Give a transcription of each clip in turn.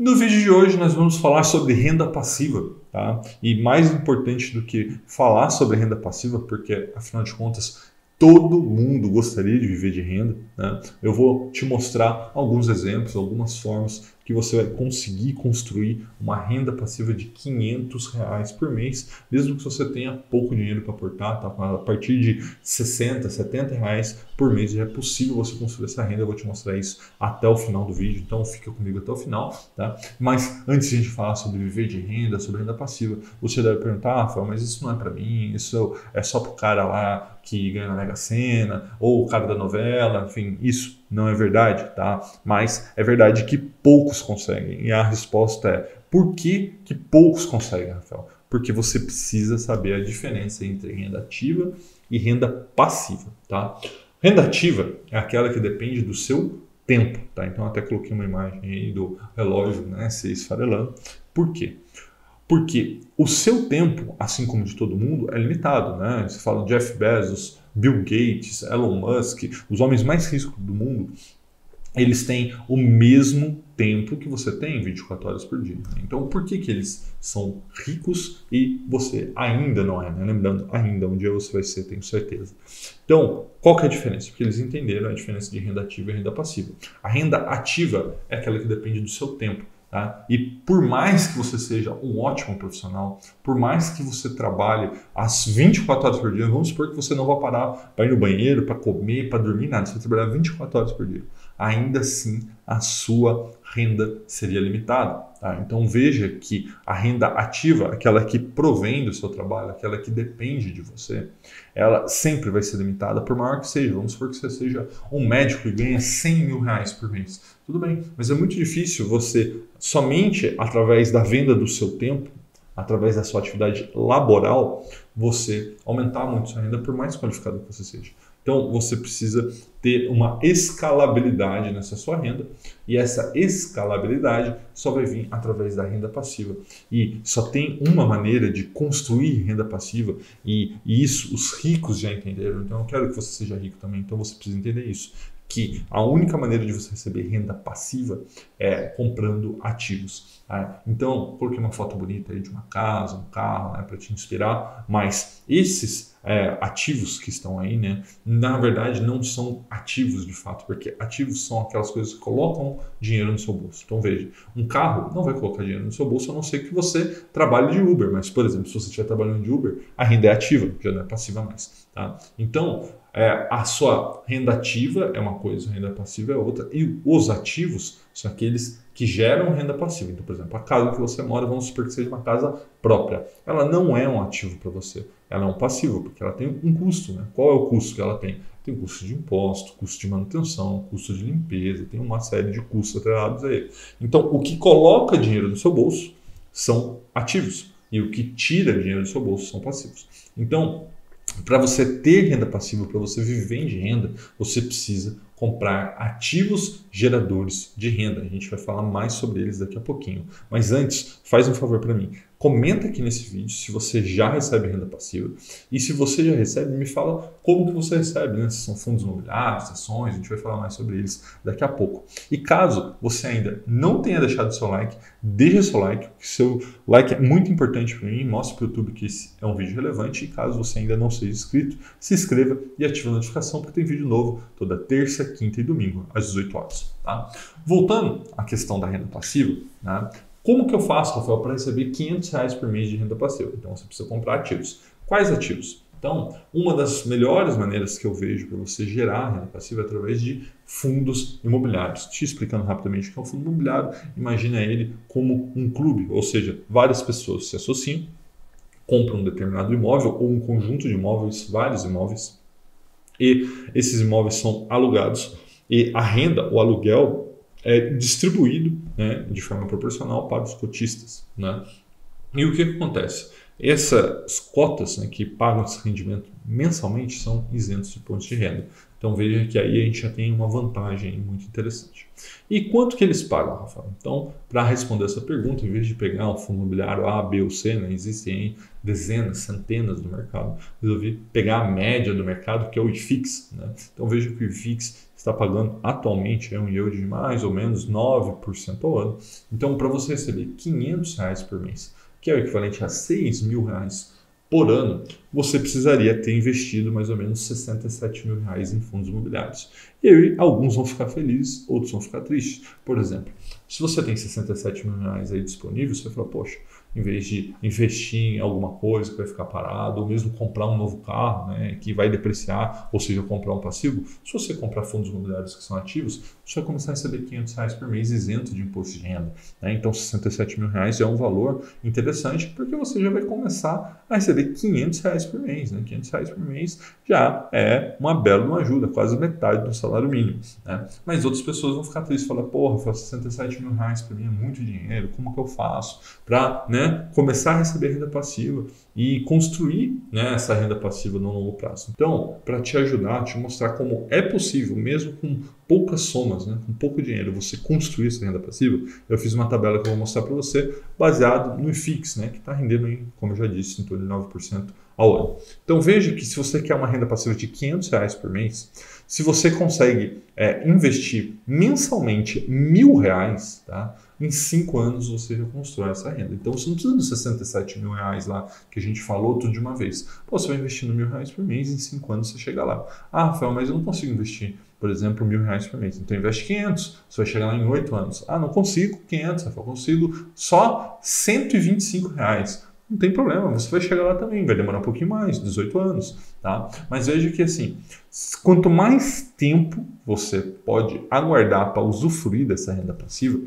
No vídeo de hoje nós vamos falar sobre renda passiva, tá? E mais importante do que falar sobre renda passiva, porque afinal de contas todo mundo gostaria de viver de renda, né? Eu vou te mostrar alguns exemplos, algumas formas que você vai conseguir construir uma renda passiva de 500 reais por mês, mesmo que você tenha pouco dinheiro para aportar, tá? a partir de 60, 70 reais por mês já é possível você construir essa renda, eu vou te mostrar isso até o final do vídeo, então fica comigo até o final, tá? Mas antes de a gente falar sobre viver de renda, sobre renda passiva, você deve perguntar, ah, Rafael, mas isso não é para mim, isso é só para o cara lá que ganha na Mega Sena, ou o cara da novela, enfim, isso não é verdade, tá? Mas é verdade que poucos conseguem. E a resposta é: por que, que poucos conseguem, Rafael? Porque você precisa saber a diferença entre renda ativa e renda passiva, tá? Renda ativa é aquela que depende do seu tempo, tá? Então até coloquei uma imagem aí do relógio, né, se esfarelando. Por quê? Porque o seu tempo, assim como de todo mundo, é limitado, né? Você fala Jeff Bezos, Bill Gates, Elon Musk, os homens mais ricos do mundo, eles têm o mesmo tempo que você tem, 24 horas por dia. Então, por que, que eles são ricos e você ainda não é? Né? Lembrando, ainda um dia você vai ser, tenho certeza. Então, qual que é a diferença? Porque eles entenderam a diferença de renda ativa e renda passiva. A renda ativa é aquela que depende do seu tempo. Tá? E por mais que você seja um ótimo profissional, por mais que você trabalhe às 24 horas por dia, vamos supor que você não vai parar para ir no banheiro, para comer, para dormir, nada, você vai trabalhar 24 horas por dia. Ainda assim, a sua renda seria limitada. Tá? Então veja que a renda ativa, aquela que provém do seu trabalho, aquela que depende de você, ela sempre vai ser limitada, por maior que seja. Vamos supor que você seja um médico e ganha 100 mil reais por mês. Tudo bem, mas é muito difícil você, somente através da venda do seu tempo, através da sua atividade laboral, você aumentar muito sua renda, por mais qualificado que você seja. Então você precisa ter uma escalabilidade nessa sua renda e essa escalabilidade só vai vir através da renda passiva. E só tem uma maneira de construir renda passiva e, e isso os ricos já entenderam. Então eu quero que você seja rico também, então você precisa entender isso que a única maneira de você receber renda passiva é comprando ativos. Tá? Então, coloquei uma foto bonita aí de uma casa, um carro, né, para te inspirar, mas esses é, ativos que estão aí, né, na verdade não são ativos de fato, porque ativos são aquelas coisas que colocam dinheiro no seu bolso. Então, veja, um carro não vai colocar dinheiro no seu bolso a não ser que você trabalhe de Uber, mas, por exemplo, se você estiver trabalhando de Uber, a renda é ativa, já não é passiva mais. Tá? Então, é, a sua renda ativa é uma coisa, a renda passiva é outra, e os ativos são aqueles que geram renda passiva. Então, por exemplo, a casa que você mora, vamos supor que seja uma casa própria. Ela não é um ativo para você, ela é um passivo, porque ela tem um custo. Né? Qual é o custo que ela tem? Tem custo de imposto, custo de manutenção, custo de limpeza, tem uma série de custos atrelados a ele. Então, o que coloca dinheiro no seu bolso são ativos, e o que tira dinheiro do seu bolso são passivos. Então, para você ter renda passiva, para você viver de renda, você precisa comprar ativos geradores de renda. A gente vai falar mais sobre eles daqui a pouquinho. Mas antes, faz um favor para mim. Comenta aqui nesse vídeo se você já recebe renda passiva e se você já recebe, me fala como que você recebe, né? Se são fundos imobiliários, ações, a gente vai falar mais sobre eles daqui a pouco. E caso você ainda não tenha deixado seu like, deixa seu like, porque seu like é muito importante para mim, mostra para o YouTube que esse é um vídeo relevante e caso você ainda não seja inscrito, se inscreva e ative a notificação porque tem vídeo novo toda terça, quinta e domingo às 18 horas. Tá? Voltando à questão da renda passiva, né? Como que eu faço, Rafael, para receber 500 reais por mês de renda passiva? Então você precisa comprar ativos. Quais ativos? Então, uma das melhores maneiras que eu vejo para você gerar renda passiva é através de fundos imobiliários. Te explicando rapidamente o que é um fundo imobiliário, imagina ele como um clube, ou seja, várias pessoas se associam, compram um determinado imóvel ou um conjunto de imóveis, vários imóveis, e esses imóveis são alugados e a renda, o aluguel é distribuído né, de forma proporcional para os cotistas. Né? E o que, acontece? Essas cotas né, que pagam esse rendimento mensalmente são isentos de pontos de renda. Então veja que aí a gente já tem uma vantagem muito interessante. E quanto que eles pagam, Rafael? Então, para responder essa pergunta, em vez de pegar um fundo imobiliário A, B ou C, né, existem dezenas, centenas no mercado, resolvi pegar a média do mercado, que é o IFIX. Né? Então veja que o IFIX está pagando atualmente é um yield de mais ou menos 9% ao ano. Então, para você receber 500 reais por mês, que é o equivalente a 6 mil reais por ano, você precisaria ter investido mais ou menos 67 mil reais em fundos imobiliários. E aí, alguns vão ficar felizes, outros vão ficar tristes. Por exemplo, se você tem 67 mil reais aí disponíveis, você vai falar, poxa, em vez de investir em alguma coisa que vai ficar parado, ou mesmo comprar um novo carro né, que vai depreciar, ou seja, comprar um passivo, se você comprar fundos imobiliários que são ativos, você vai começar a receber 500 reais por mês isento de imposto de renda. Né? Então, 67 mil reais é um valor interessante porque você já vai começar a receber 500 reais por mês. Né? 500 reais por mês já é uma bela uma ajuda, quase metade do salário mínimo. Né? Mas outras pessoas vão ficar tristes falar, porra, Rafael, 67 mil reais para mim é muito dinheiro, como que eu faço para né, né, começar a receber renda passiva e construir né, essa renda passiva no longo prazo. Então, para te ajudar, te mostrar como é possível, mesmo com poucas somas, né, com pouco dinheiro, você construir essa renda passiva, eu fiz uma tabela que eu vou mostrar para você, baseado no IFIX, né, que está rendendo, em, como eu já disse, em torno de 9% ao ano. Então, veja que se você quer uma renda passiva de 500 reais por mês, se você consegue é, investir mensalmente mil reais, tá? em cinco anos você reconstrói essa renda. Então você não precisa dos 67 mil reais lá que a gente falou tudo de uma vez. Pô, você vai investindo mil reais por mês, em cinco anos você chega lá. Ah, Rafael, mas eu não consigo investir, por exemplo, mil reais por mês. Então investe 500, você vai chegar lá em oito anos. Ah, não consigo 500, Rafael, consigo só 125 reais. Não tem problema, você vai chegar lá também, vai demorar um pouquinho mais, 18 anos, tá? Mas veja que assim, quanto mais tempo você pode aguardar para usufruir dessa renda passiva,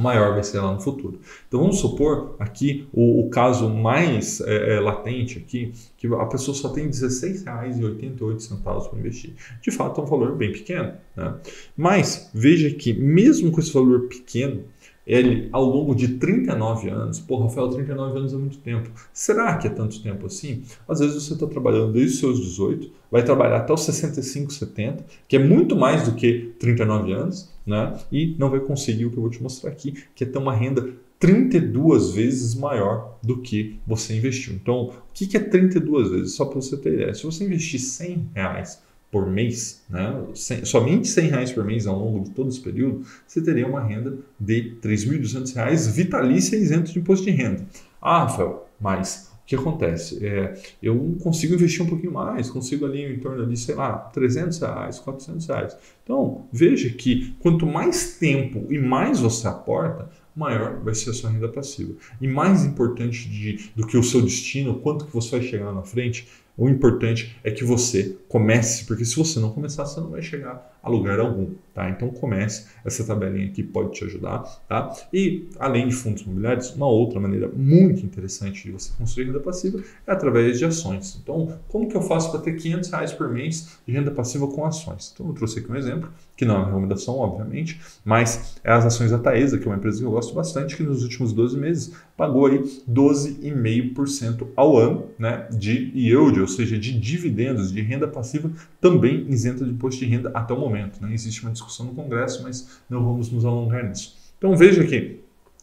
maior vai ser lá no futuro. Então vamos supor aqui o, o caso mais é, é, latente aqui, que a pessoa só tem R$16,88 para investir. De fato é um valor bem pequeno. Né? Mas veja que mesmo com esse valor pequeno, ele ao longo de 39 anos, pô, Rafael, 39 anos é muito tempo. Será que é tanto tempo assim? Às vezes você está trabalhando desde os seus 18, vai trabalhar até os 65, 70, que é muito mais do que 39 anos, né? E não vai conseguir o que eu vou te mostrar aqui, que é ter uma renda 32 vezes maior do que você investiu. Então, o que é 32 vezes? Só para você ter ideia. Se você investir 100 reais por mês, né? somente 100 reais por mês ao longo de todo esse período, você teria uma renda de R$ 3.200 vitalícia isento de imposto de renda. Ah, Rafael, mas o que acontece? É, eu consigo investir um pouquinho mais, consigo ali em torno de, sei lá, 300 reais, 400 reais. Então, veja que quanto mais tempo e mais você aporta, maior vai ser a sua renda passiva. E mais importante de, do que o seu destino, quanto que você vai chegar na frente, o importante é que você comece, porque se você não começar, você não vai chegar a lugar algum, tá? Então comece, essa tabelinha aqui pode te ajudar, tá? E além de fundos imobiliários, uma outra maneira muito interessante de você construir renda passiva é através de ações. Então, como que eu faço para ter 500 reais por mês de renda passiva com ações? Então, eu trouxe aqui um exemplo, que não é uma recomendação, obviamente, mas é as ações da Taesa, que é uma empresa que eu gosto bastante, que nos últimos 12 meses pagou aí 12,5% ao ano, né, de yield, ou seja, de dividendos, de renda passiva, também isenta de imposto de renda até o momento. Né? Existe uma discussão no Congresso, mas não vamos nos alongar nisso. Então veja que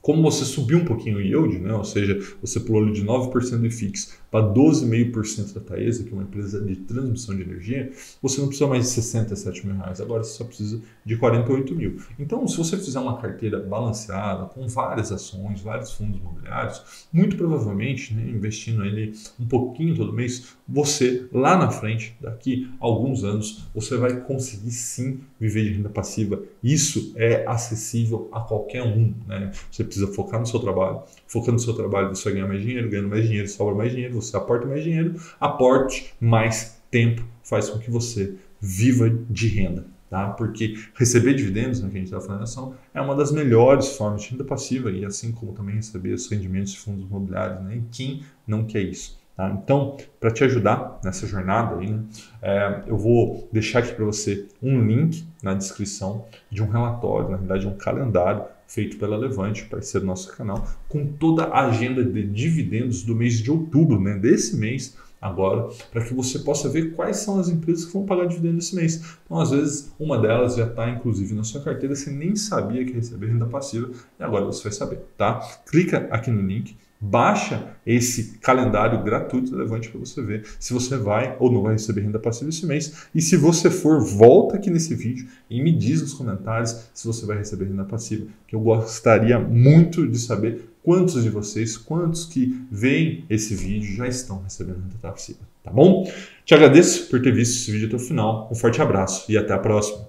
como você subiu um pouquinho o yield, né? ou seja, você pulou de 9% de fix para 12,5% da Taesa, que é uma empresa de transmissão de energia, você não precisa mais de 67 mil reais, agora você só precisa de 48 mil. Então, se você fizer uma carteira balanceada, com várias ações, vários fundos imobiliários, muito provavelmente, né, investindo ele um pouquinho todo mês, você lá na frente, daqui a alguns anos, você vai conseguir sim viver de renda passiva. Isso é acessível a qualquer um. Né? Você precisa focar no seu trabalho. Focando no seu trabalho, você vai ganhar mais dinheiro, ganhando mais dinheiro, sobra mais dinheiro, você aporta mais dinheiro, aporte mais tempo, faz com que você viva de renda. Tá? Porque receber dividendos, né, que a gente está falando ação, é uma das melhores formas de renda passiva e assim como também receber os rendimentos de fundos imobiliários. Né? E quem não quer isso? Tá? Então, para te ajudar nessa jornada, aí, né, é, eu vou deixar aqui para você um link na descrição de um relatório, na verdade, um calendário feito pela Levante, parceiro do nosso canal, com toda a agenda de dividendos do mês de outubro, né, desse mês, agora para que você possa ver quais são as empresas que vão pagar dividendo esse mês. Então, às vezes, uma delas já está inclusive na sua carteira, você nem sabia que recebia renda passiva e agora você vai saber, tá? Clica aqui no link Baixa esse calendário gratuito Levante para você ver se você vai ou não vai receber renda passiva esse mês. E se você for, volta aqui nesse vídeo e me diz nos comentários se você vai receber renda passiva, que eu gostaria muito de saber quantos de vocês, quantos que veem esse vídeo já estão recebendo renda passiva, tá bom? Te agradeço por ter visto esse vídeo até o final. Um forte abraço e até a próxima.